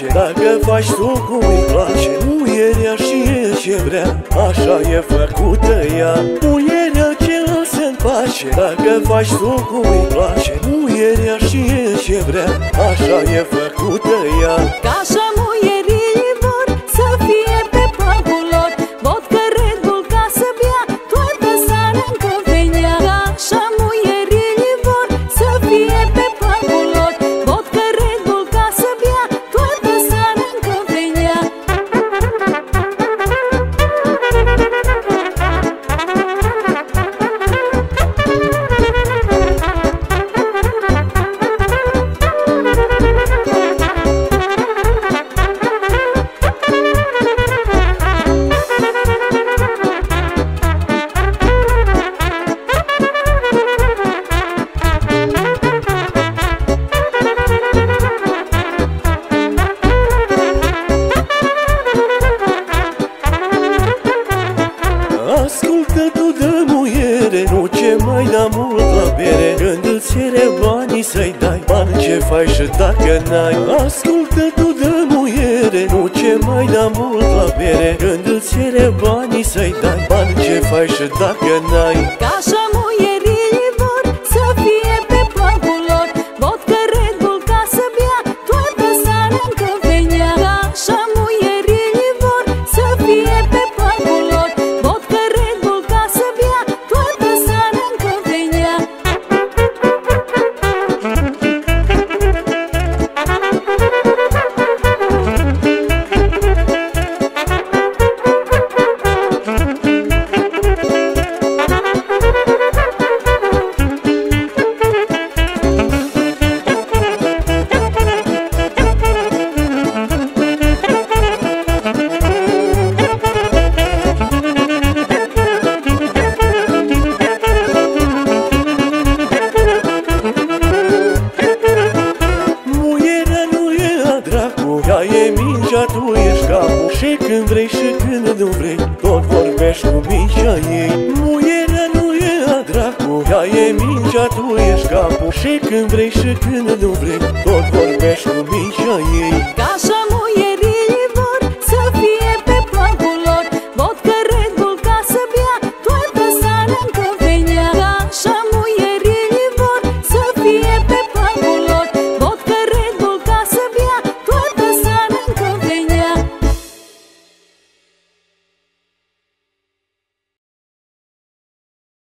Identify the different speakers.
Speaker 1: place. Dacă faci tu cum îi place Muierea știe ce vrea Așa e făcută ea. Muierea ce lasă-n pace Dacă faci tu cum îi place Muierea știe ce vrea Așa e făcută ea ce mai da mult la bere Când îți cere banii să-i dai. Bani ce faci și dacă n-ai Ascultă tu de muiere. Nu ce mai da mult la bere Când îți cere banii să-i dai. Bani ce faci și dacă n-ai.
Speaker 2: Ca așa
Speaker 1: e mingea, tu ești capul. Și când vrei și când nu vrei Tot vorbești cu mingea ei. Muierea nu e a dracu Ea e mingea, tu ești capul. Și când vrei și când nu vrei Tot vorbești cu mingea ei.
Speaker 2: Ca